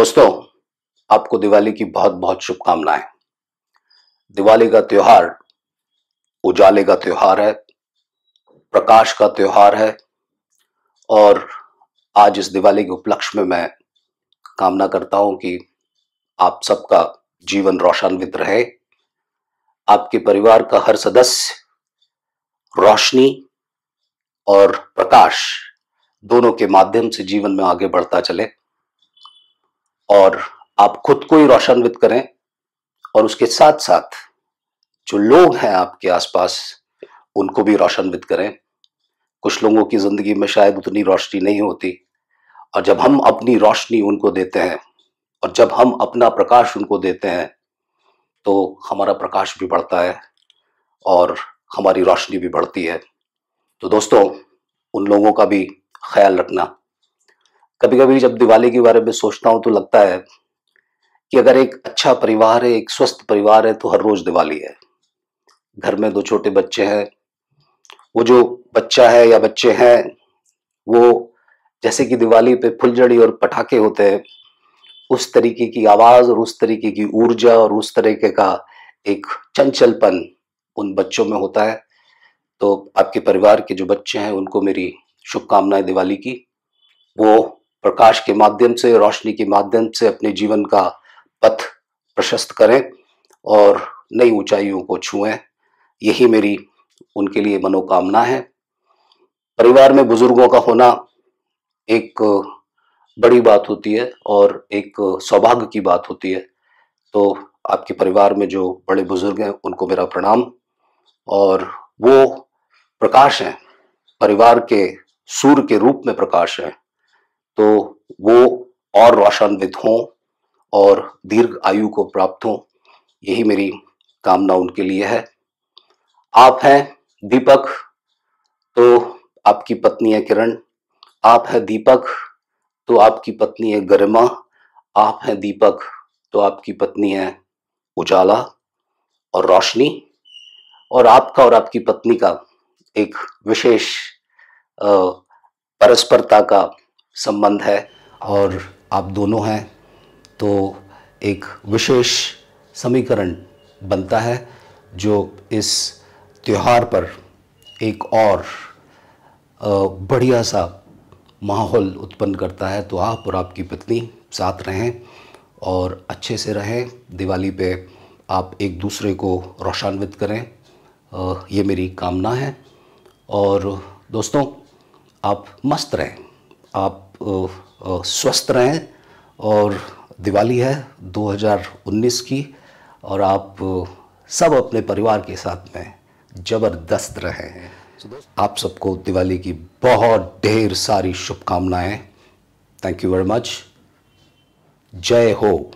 दोस्तों, आपको दिवाली की बहुत बहुत शुभकामनाएँ। दिवाली का त्योहार, उजाले का त्योहार है, प्रकाश का त्योहार है, और आज इस दिवाली के उपलक्ष्य में मैं कामना करता हूँ कि आप सबका जीवन रोशनवित रहे। आपके परिवार का हर सदस्य, रोशनी और प्रकाश दोनों के माध्यम से जीवन में आगे बढ़ता चले। और आप खुद को ही रोशनवित करें और उसके साथ साथ जो लोग हैं आपके आसपास, उनको भी रोशनवित करें। कुछ लोगों की ज़िंदगी में शायद उतनी रोशनी नहीं होती और जब हम अपनी रोशनी उनको देते हैं और जब हम अपना प्रकाश उनको देते हैं तो हमारा प्रकाश भी बढ़ता है और हमारी रोशनी भी बढ़ती है। तो दोस्तों, उन लोगों का भी ख्याल रखना। कभी कभी जब दिवाली के बारे में सोचता हूँ तो लगता है कि अगर एक अच्छा परिवार है, एक स्वस्थ परिवार है तो हर रोज दिवाली है। घर में दो छोटे बच्चे हैं, वो जो बच्चा है या बच्चे हैं, वो जैसे कि दिवाली पे फुलझड़ी और पटाखे होते हैं, उस तरीके की आवाज़ और उस तरीके की ऊर्जा और उस तरीके का एक चंचलपन उन बच्चों में होता है। तो आपके परिवार के जो बच्चे हैं, उनको मेरी शुभकामनाएँ दिवाली की। वो प्रकाश के माध्यम से, रोशनी के माध्यम से अपने जीवन का पथ प्रशस्त करें और नई ऊंचाइयों को छुएँ। यही मेरी, उनके लिए मनोकामना है। परिवार में बुज़ुर्गों का होना एक बड़ी बात होती है और एक सौभाग्य की बात होती है। तो आपके परिवार में जो बड़े बुज़ुर्ग हैं, उनको मेरा प्रणाम। और वो प्रकाश हैं, परिवार के सूर्य के रूप में प्रकाश है। तो वो और रोशनवित हों और दीर्घ आयु को प्राप्त हों, यही मेरी कामना उनके लिए है। आप हैं दीपक तो आपकी पत्नी है किरण। आप हैं दीपक तो आपकी पत्नी है गरिमा। आप हैं दीपक तो आपकी पत्नी है उजाला और रोशनी। और आपका और आपकी पत्नी का एक विशेष परस्परता का संबंध है और आप दोनों हैं तो एक विशेष समीकरण बनता है जो इस त्योहार पर एक और बढ़िया सा माहौल उत्पन्न करता है। तो आप और आपकी पत्नी साथ रहें और अच्छे से रहें। दिवाली पे आप एक दूसरे को रोशान्वित करें। ये मेरी कामना है और दोस्तों, आप मस्त रहें। आप स्वस्थ रहें। और दिवाली है 2019 की और आप सब अपने परिवार के साथ में ज़बरदस्त रहें। आप सबको दिवाली की बहुत ढेर सारी शुभकामनाएँ। थैंक यू वेरी मच जय हो।